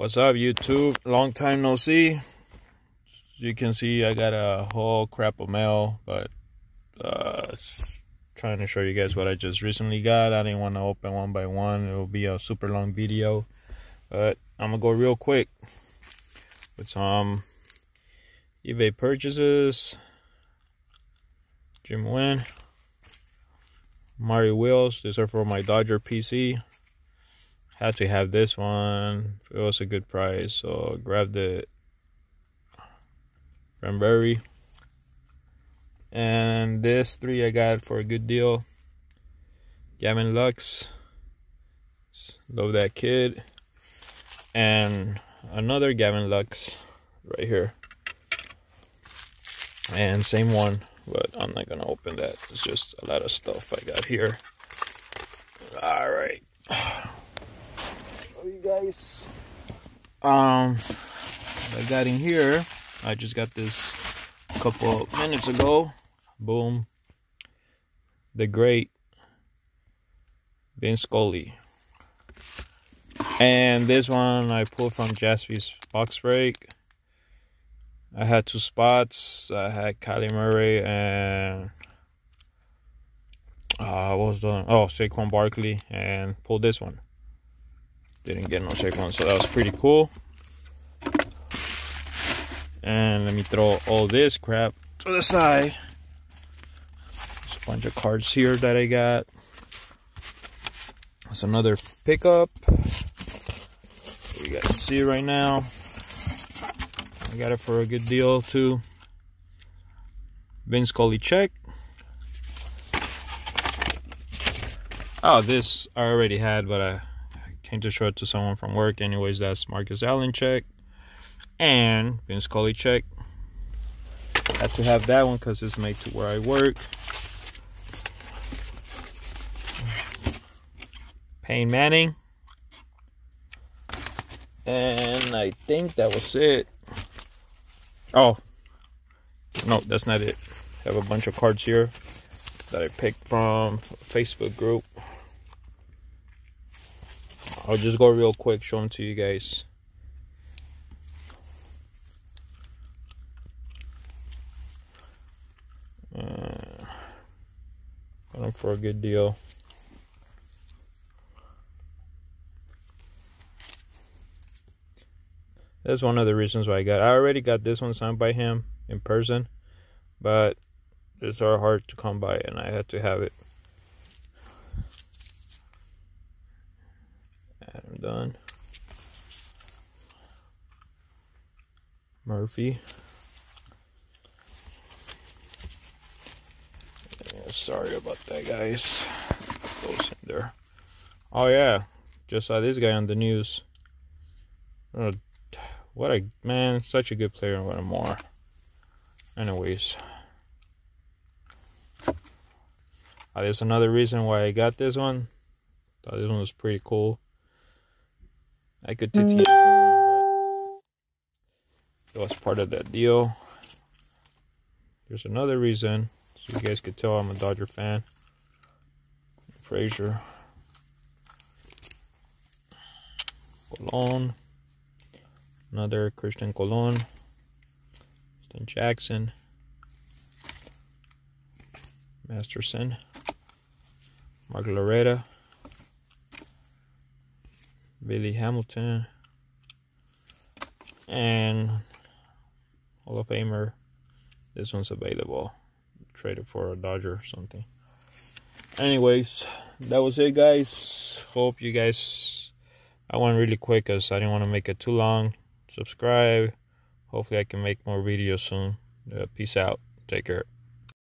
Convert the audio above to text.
What's up, YouTube? Long time no see. As you can see, I got a whole crap of mail, but uh, trying to show you guys what I just recently got. I didn't want to open one by one. It will be a super long video, but I'm gonna go real quick with some eBay purchases. Jim Wynn, Maury Wills. These are for my Dodger PC had to have this one. It was a good price, so grabbed it. Cranberry. And this three I got for a good deal. Gavin Lux. Love that kid. And another Gavin Lux right here. And same one, but I'm not gonna open that. It's just a lot of stuff I got here. All right you guys. Um, I got in here. I just got this a couple minutes ago. Boom. The great Vin Scully. And this one I pulled from Jaspy's box break. I had two spots. I had Kyler Murray and uh, what was the oh Saquon Barkley and pulled this one. Didn't get no second so that was pretty cool. And let me throw all this crap to the side. There's a bunch of cards here that I got. There's another pickup. You guys see right now. I got it for a good deal too. vince Scully check. Oh, this I already had, but I to show it to someone from work. Anyways, that's Marcus Allen check and Vin Scully check. Had to have that one because it's made to where I work. Peyton Manning. And I think that was it. Oh, no, that's not it. I have a bunch of cards here that I picked from Facebook group. I'll just go real quick, show them to you guys. Uh, got them for a good deal. That's one of the reasons why I got. I already got this one signed by him in person, but it's are hard to come by, and I had to have it. Done. Murphy. Yeah, sorry about that, guys. Goes in there. Oh yeah, just saw this guy on the news. Oh, what a man! Such a good player, what a more. Anyways, oh, there's another reason why I got this one. Thought this one was pretty cool. I could TT but it was part of that deal. There's another reason, so you guys could tell I'm a Dodger fan. Frazier. Colon. Another Christian Colon. Stan Jackson. Masterson. Mark Loretta. Billy Hamilton, and Hall of Famer. This one's available. Traded for a Dodger or something. Anyways, that was it, guys. Hope you guys. I went really quick because I didn't want to make it too long. Subscribe. Hopefully, I can make more videos soon. Uh, peace out. Take care.